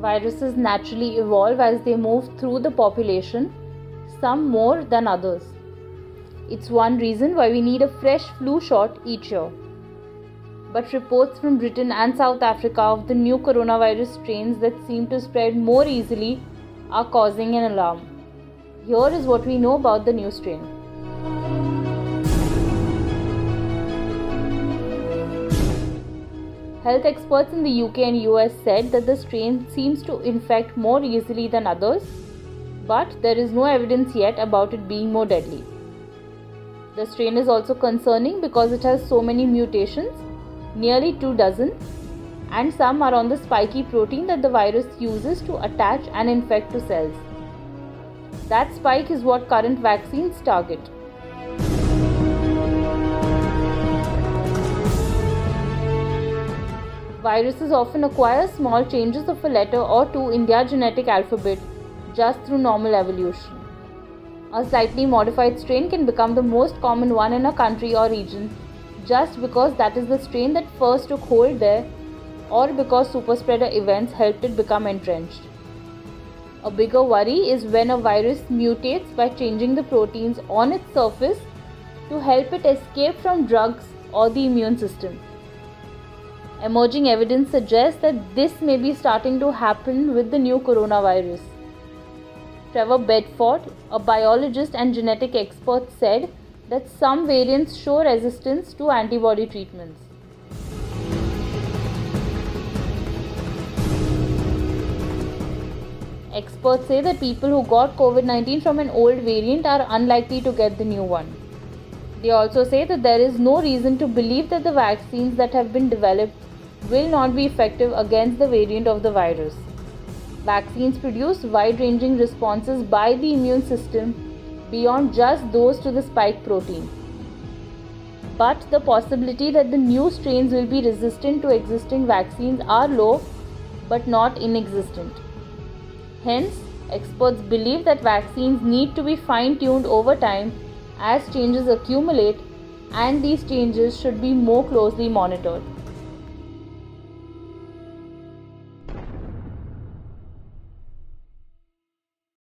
Viruses naturally evolve as they move through the population, some more than others. It's one reason why we need a fresh flu shot each year. But reports from Britain and South Africa of the new coronavirus strains that seem to spread more easily are causing an alarm. Here is what we know about the new strain. Health experts in the UK and US said that the strain seems to infect more easily than others, but there is no evidence yet about it being more deadly. The strain is also concerning because it has so many mutations, nearly two dozen, and some are on the spiky protein that the virus uses to attach and infect to cells. That spike is what current vaccines target. Viruses often acquire small changes of a letter or two in their genetic alphabet just through normal evolution. A slightly modified strain can become the most common one in a country or region just because that is the strain that first took hold there or because superspreader events helped it become entrenched. A bigger worry is when a virus mutates by changing the proteins on its surface to help it escape from drugs or the immune system. Emerging evidence suggests that this may be starting to happen with the new coronavirus. Trevor Bedford, a biologist and genetic expert, said that some variants show resistance to antibody treatments. Experts say that people who got COVID 19 from an old variant are unlikely to get the new one. They also say that there is no reason to believe that the vaccines that have been developed will not be effective against the variant of the virus. Vaccines produce wide ranging responses by the immune system beyond just those to the spike protein. But the possibility that the new strains will be resistant to existing vaccines are low but not inexistent. Hence, experts believe that vaccines need to be fine tuned over time as changes accumulate and these changes should be more closely monitored.